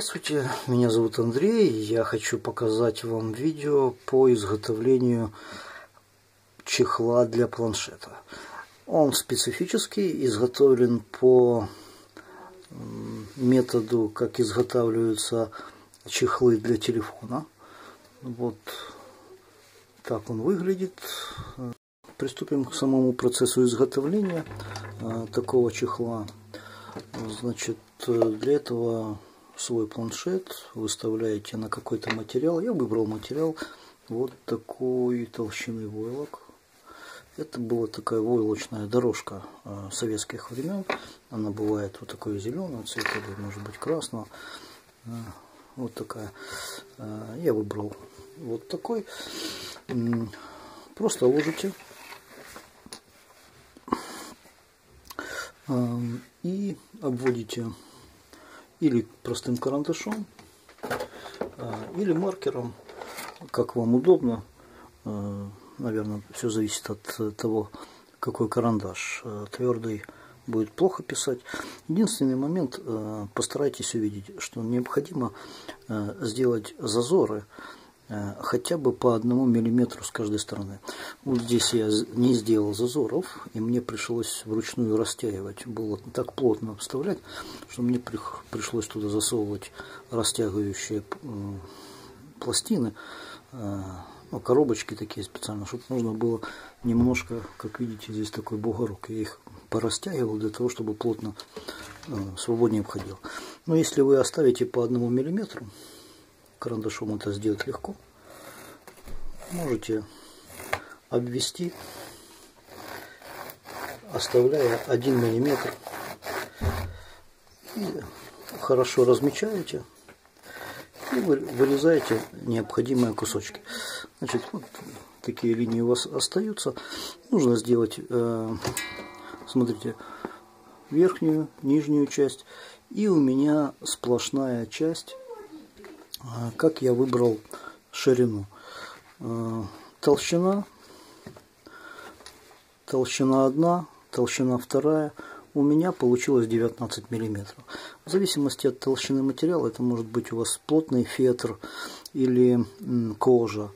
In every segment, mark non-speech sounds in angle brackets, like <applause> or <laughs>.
Здравствуйте, меня зовут Андрей. Я хочу показать вам видео по изготовлению чехла для планшета. Он специфический, изготовлен по методу, как изготавливаются чехлы для телефона. Вот так он выглядит. Приступим к самому процессу изготовления э, такого чехла. Значит, для этого свой планшет, выставляете на какой-то материал. Я выбрал материал вот такой толщины войлок. Это была такая войлочная дорожка э, советских времен. Она бывает вот такой зеленого цвета, может быть красного. Э, вот такая. Э, я выбрал вот такой. Просто ложите. И обводите или простым карандашом, а, или маркером, как вам удобно. А, наверное, все зависит от того, какой карандаш. А, Твердый будет плохо писать. Единственный момент, постарайтесь увидеть, что необходимо сделать зазоры хотя бы по одному миллиметру с каждой стороны. Вот здесь я не сделал зазоров, и мне пришлось вручную растягивать. Было так плотно вставлять, что мне пришлось туда засовывать растягивающие пластины, э, ну, коробочки такие специально, чтобы нужно было немножко, как видите, здесь такой бугорок. Я их порастягивал для того, чтобы плотно, э, свободнее входил. Но если вы оставите по одному миллиметру, карандашом это сделать легко. Можете обвести, оставляя 1 миллиметр. И хорошо размечаете и вырезаете необходимые кусочки. Значит, вот такие линии у вас остаются. Нужно сделать, э, смотрите, верхнюю, нижнюю часть. И у меня сплошная часть как я выбрал ширину. А, толщина, толщина одна, толщина вторая. У меня получилось 19 миллиметров. В зависимости от толщины материала, это может быть у вас плотный фетр или кожа.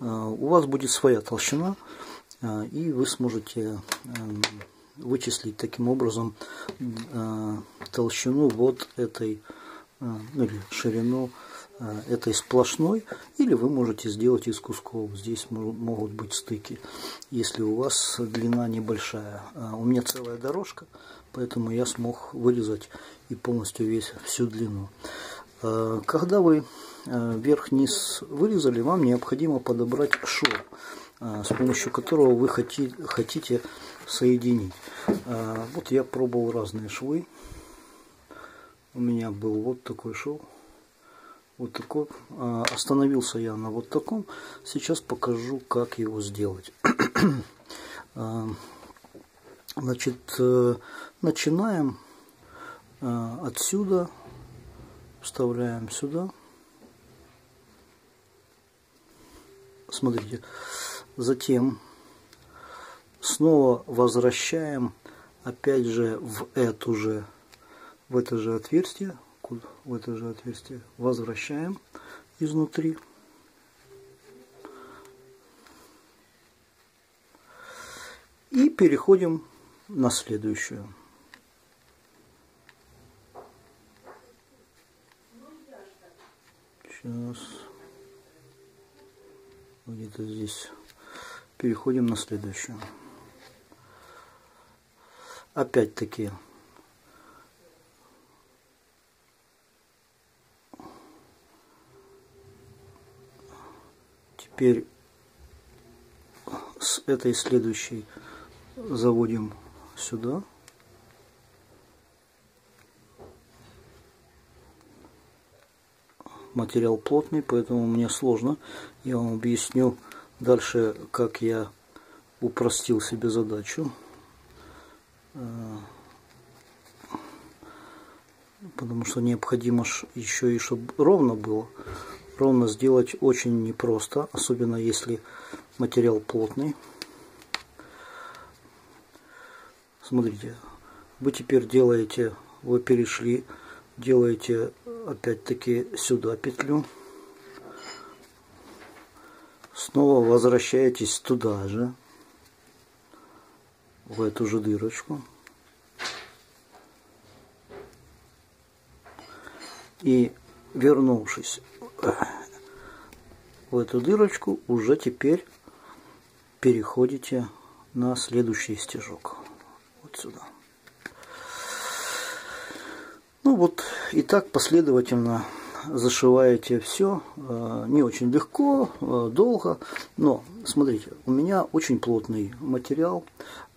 А, у вас будет своя толщина, и вы сможете вычислить таким образом толщину вот этой, ну, или ширину Э, этой сплошной, или вы можете сделать из кусков. Здесь могут быть стыки, если у вас длина небольшая. А у меня целая дорожка, поэтому я смог вырезать и полностью весь всю длину. Э, когда вы верх-низ вырезали, вам необходимо подобрать шов, с помощью которого вы хотите соединить. Вот я пробовал разные швы. У меня был вот такой шов вот такой. А, остановился я на вот таком. Сейчас покажу, как его сделать. <clears throat> А, значит, э, начинаем а, отсюда, вставляем сюда. Смотрите. Затем снова возвращаем опять же в эту же в это же отверстие в это же отверстие возвращаем изнутри. И переходим на следующую. Сейчас. Где-то здесь. Переходим на следующую. Опять-таки Теперь с этой следующей заводим сюда. Материал плотный, поэтому мне сложно. Я вам объясню дальше, как я упростил себе задачу. Э, потому что необходимо еще и чтобы ровно было ровно сделать очень непросто, особенно если материал плотный. Смотрите, вы теперь делаете, вы перешли, делаете опять-таки сюда петлю. Снова возвращаетесь туда же, в эту же дырочку. И вернувшись в эту дырочку, уже теперь переходите на следующий стежок. Вот сюда. Ну вот и так последовательно зашиваете все. Э, не очень легко, э, долго, но смотрите, у меня очень плотный материал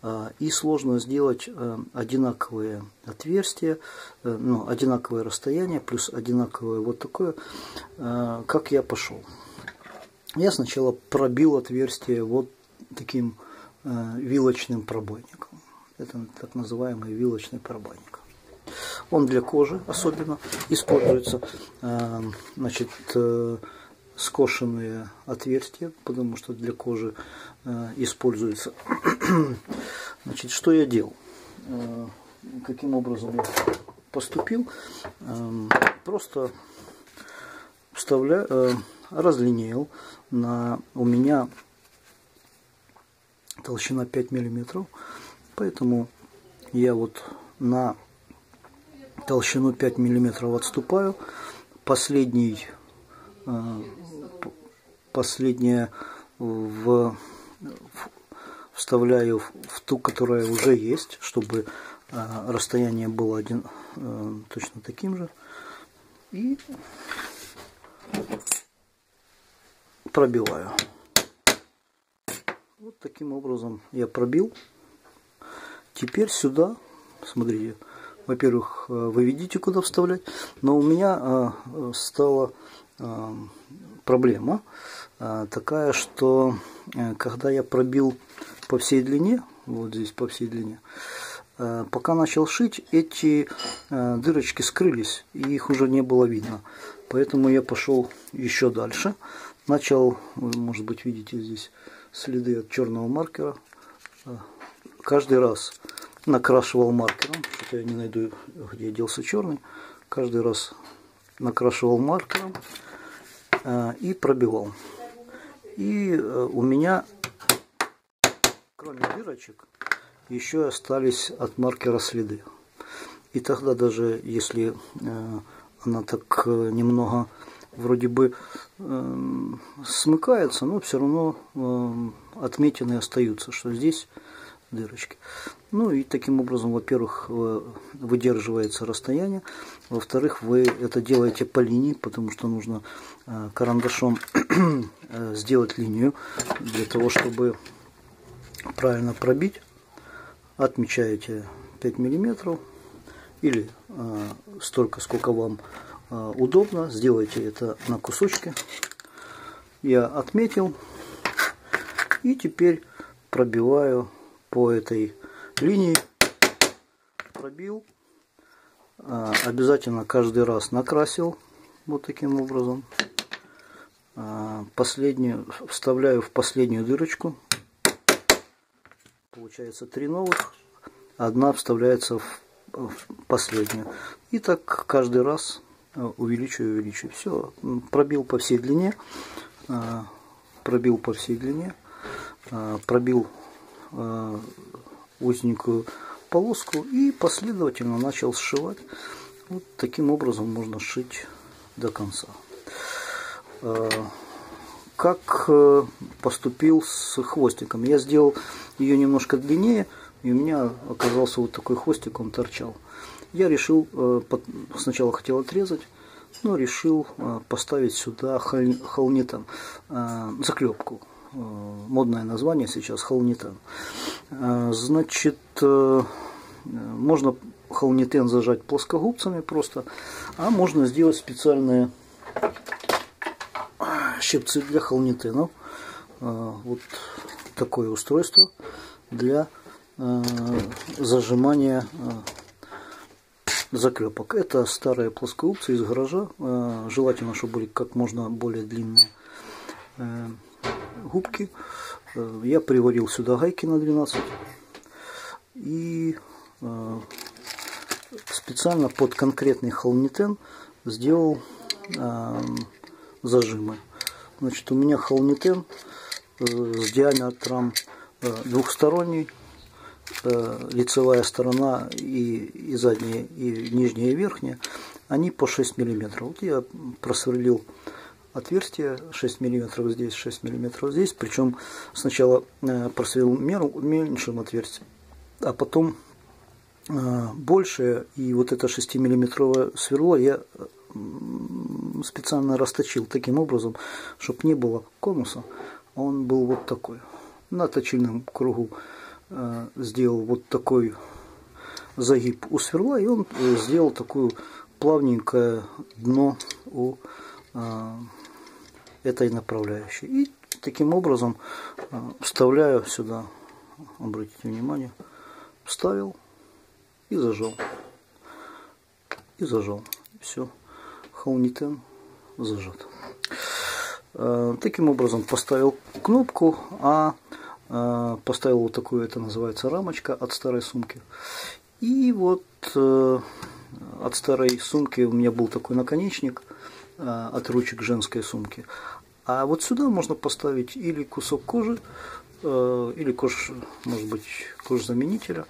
э, и сложно сделать одинаковые отверстия, ну, одинаковое расстояние плюс одинаковое вот такое, как я пошел. Я сначала пробил отверстие вот таким вилочным пробойником. Это так называемый вилочный пробойник. Он для кожи особенно используется. Э, значит, э, скошенные отверстия, потому что для кожи э, используется. <clears throat> Значит, что я делал? Каким образом я поступил? Просто вставляю, разлинеял на у меня толщина 5 миллиметров поэтому я вот на толщину 5 миллиметров отступаю. Последний, э, последнее в, вставляю в ту, которая уже есть, чтобы э, расстояние было один, э, точно таким же. И пробиваю. Вот таким образом я пробил. Теперь сюда, смотрите, во-первых, э, вы видите, куда вставлять, но у меня э, стала э, проблема такая, что когда я пробил по всей длине, вот здесь по всей длине, пока начал шить, эти дырочки скрылись, и их уже не было видно. Поэтому я пошел еще дальше. Начал, вы, может быть, видите здесь следы от черного маркера. Каждый раз накрашивал маркером. Что-то я не найду, где делся черный. Каждый раз накрашивал маркером э, и пробивал. И э, у меня, кроме дырочек, еще остались от маркера следы. И тогда даже если э, она так немного вроде бы э, смыкается, но все равно э, отметины остаются, что здесь дырочки. Ну и таким образом, во-первых, э, выдерживается расстояние, во-вторых, вы это делаете по линии, потому что нужно э, карандашом <clears throat> э, сделать линию для того, чтобы правильно пробить. Отмечаете 5 миллиметров или столько, сколько вам удобно. Сделайте это на кусочки. Я отметил и теперь пробиваю по этой линии пробил. А, обязательно каждый раз накрасил вот таким образом. А, последнюю вставляю в последнюю дырочку. Получается три новых одна вставляется в последнюю. И так каждый раз а, увеличиваю увеличиваю. Все пробил по всей длине. Пробил по всей длине. Пробил Э, узенькую полоску и последовательно начал сшивать. Вот таким образом можно сшить до конца. Э, как э, поступил с хвостиком? Я сделал ее немножко длиннее, и у меня оказался вот такой хвостик, он торчал. Я решил, сначала хотел отрезать, но решил поставить сюда холнитом заклепку Э, модное название сейчас холнитен. Э, значит, э, можно холнитен зажать плоскогубцами просто, а можно сделать специальные щипцы для холнитенов. Вот такое устройство для зажимания заклепок. Это старые плоскогубцы из гаража. Желательно, чтобы были как можно более длинные губки. Э, я приварил сюда гайки на 12. И э, специально под конкретный холнитен сделал э, зажимы. Значит, у меня холнитен с диаметром двухсторонний, лицевая сторона и, и задняя, и нижняя, и верхняя, они по 6 миллиметров. Вот я просверлил отверстие 6 миллиметров здесь, 6 миллиметров здесь. Причем сначала э, просверлил меру меньшим отверстием, а потом э, больше. И вот это 6 миллиметровое сверло я специально расточил таким образом, чтобы не было конуса. Он был вот такой. На точильном кругу э, сделал вот такой загиб у сверла, и он сделал такую плавненькое дно у этой направляющей. И таким образом э, вставляю сюда, обратите внимание, вставил и зажал. И зажал. Все. Хаунитен зажат. Э, таким образом поставил кнопку, а э, поставил вот такую, это называется рамочка от старой сумки. И вот от старой сумки у меня был такой наконечник – Э, от ручек женской сумки. А вот сюда можно поставить или кусок кожи, э, или кож, может быть, кожзаменителя.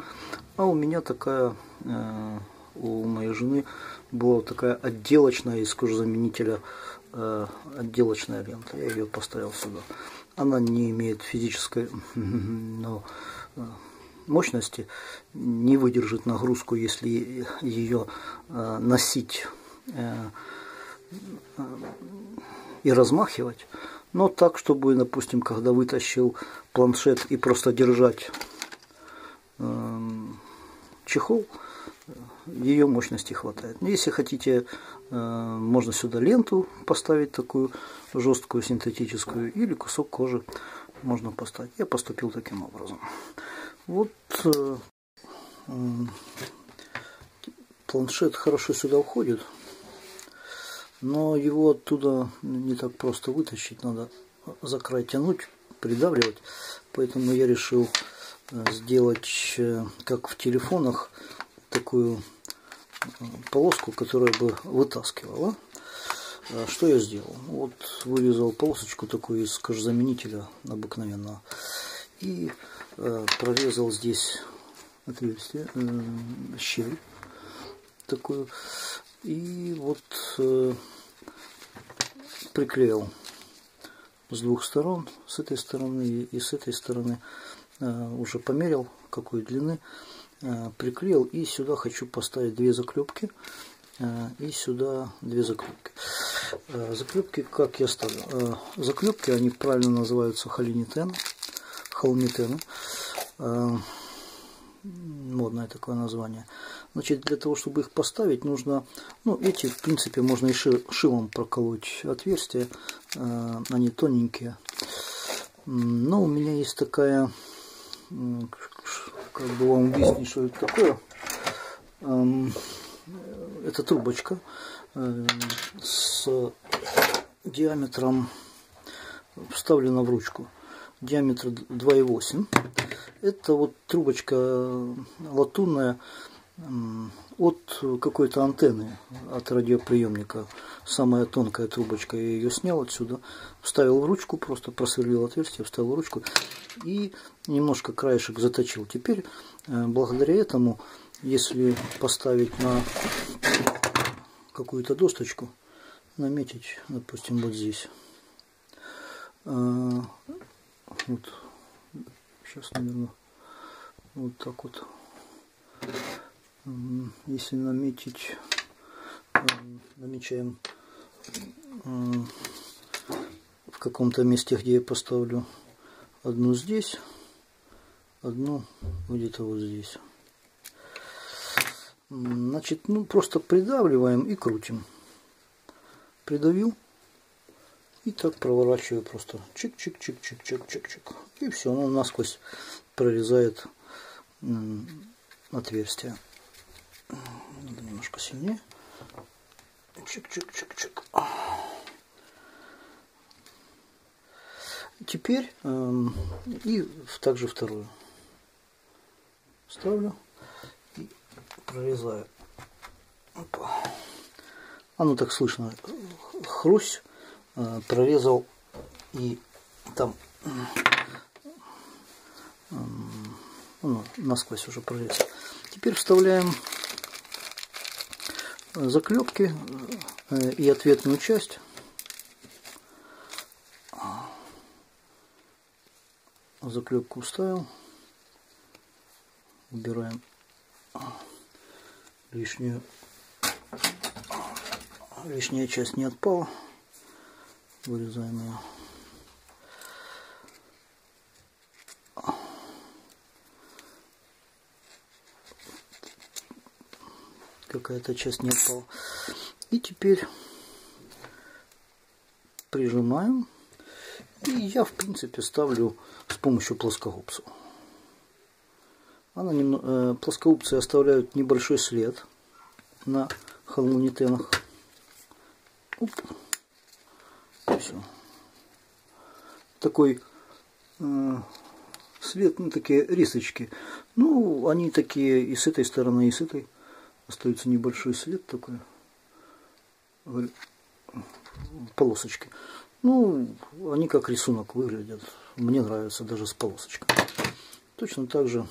А у меня такая, э, у моей жены была такая отделочная из кожзаменителя отделочная лента. Я ее поставил сюда. Она не имеет физической <laughs> но, мощности, не выдержит нагрузку, если ее носить и размахивать, но так, чтобы, допустим, когда вытащил планшет и просто держать э, чехол, ее мощности хватает. Если хотите, э, можно сюда ленту поставить такую жесткую синтетическую или кусок кожи можно поставить. Я поступил таким образом. Вот э, планшет хорошо сюда уходит но его оттуда не так просто вытащить, надо за край тянуть, придавливать. Поэтому я решил э, сделать, э, как в телефонах, такую э, полоску, которая бы вытаскивала. Что я сделал? Вот вырезал полосочку такую из кожзаменителя обыкновенного и прорезал здесь отверстие, щель такую. И вот приклеил с двух сторон, с этой стороны и с этой стороны. Э, уже померил, какой длины. Э, приклеил и сюда хочу поставить две заклепки. Э, и сюда две заклепки. Заклепки, как я ставлю? Заклепки, они правильно называются халинитен, холмитен модное такое название. Значит, для того, чтобы их поставить, нужно, ну, эти, в принципе, можно и шилом проколоть отверстия, э, они тоненькие. Но у меня есть такая, как бы вам объяснить, что это такое. Эм, это трубочка э, с диаметром вставлена в ручку диаметр 2,8 это вот трубочка латунная от какой-то антенны, от радиоприемника. Самая тонкая трубочка. Я ее снял отсюда, вставил в ручку, просто просверлил отверстие, вставил в ручку и немножко краешек заточил. Теперь, э, благодаря этому, если поставить на какую-то досточку, наметить, допустим, вот здесь, э, вот сейчас, наверное, вот так вот. Если наметить, намечаем в каком-то месте, где я поставлю одну здесь, одну где-то вот здесь. Значит, ну просто придавливаем и крутим. Придавил и так проворачиваю просто чик-чик-чик-чик-чик-чик-чик. И все, оно насквозь прорезает отверстие. Надо немножко сильнее. Чик-чик-чик-чик. Теперь э, и также вторую ставлю и прорезаю. Опа. оно так слышно, хрусь, прорезал и там ну, насквозь уже прорезал. Теперь вставляем заклепки э, и ответную часть. Заклепку вставил. Убираем лишнюю лишняя часть не отпала. Вырезаем ее. Какая-то часть не отпала. И теперь прижимаем. И я, в принципе, ставлю с помощью плоскогубцев. Она немного, э, плоскогубцы оставляют небольшой след на холмунитенах. Оп. И все. Такой э, след, ну такие рисочки. Ну, они такие и с этой стороны, и с этой. Остается небольшой след такой. Полосочки. Ну, они как рисунок выглядят. Мне нравится даже с полосочкой. Точно так же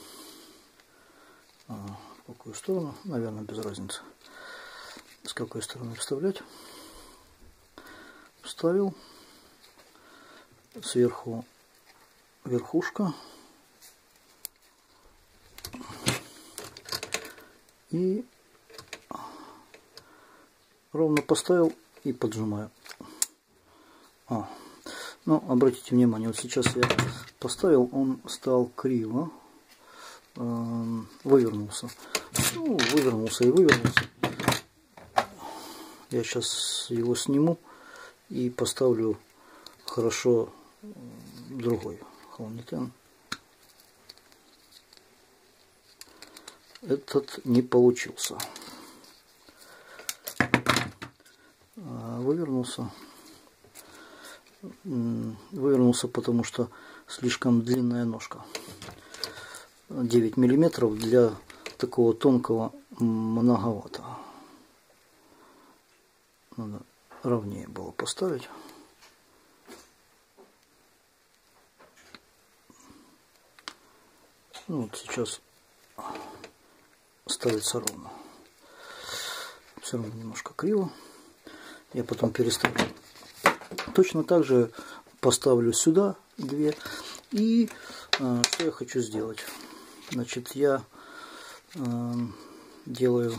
а, в какую сторону, наверное, без разницы. С какой стороны вставлять. Вставил. Сверху верхушка. И ровно поставил и поджимаю. А, ну, обратите внимание, вот сейчас я поставил, он стал криво, э, вывернулся. Ну, вывернулся и вывернулся. Я сейчас его сниму и поставлю хорошо другой холнитен. Этот не получился. А, вывернулся вывернулся, потому что слишком длинная ножка. 9 миллиметров для такого тонкого многовато. Надо ровнее было поставить. Ну, вот сейчас ставится ровно. Все равно немножко криво. Я потом переставлю. Точно так же поставлю сюда две. И э, что я хочу сделать? Значит, я э, делаю,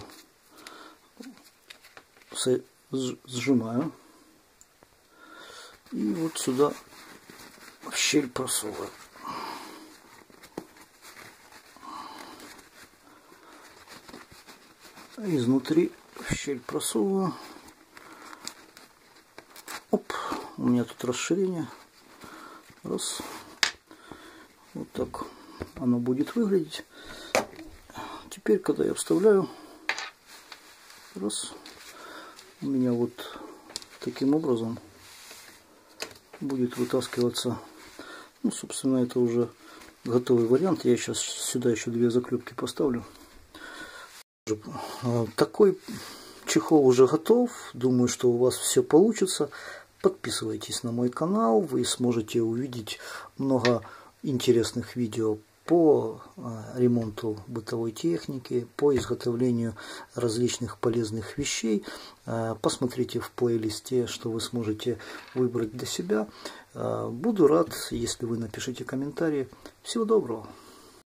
сжимаю. И вот сюда в щель просовываю. Изнутри в щель просовываю. у меня тут расширение. Раз. Вот так оно будет выглядеть. Теперь, когда я вставляю, раз, у меня вот таким образом будет вытаскиваться. Ну, собственно, это уже готовый вариант. Я сейчас сюда еще две заклепки поставлю. Такой чехол уже готов. Думаю, что у вас все получится. Подписывайтесь на мой канал, вы сможете увидеть много интересных видео по а, ремонту бытовой техники, по изготовлению различных полезных вещей. А, посмотрите в плейлисте, что вы сможете выбрать для себя. А, буду рад, если вы напишите комментарии. Всего доброго!